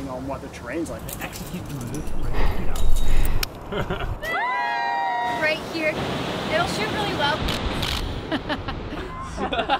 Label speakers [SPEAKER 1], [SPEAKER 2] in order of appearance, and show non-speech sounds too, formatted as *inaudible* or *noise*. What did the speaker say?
[SPEAKER 1] depending on what the terrain's like.
[SPEAKER 2] Execute the move right *laughs* here.
[SPEAKER 3] It'll shoot really well. *laughs*